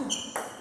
थी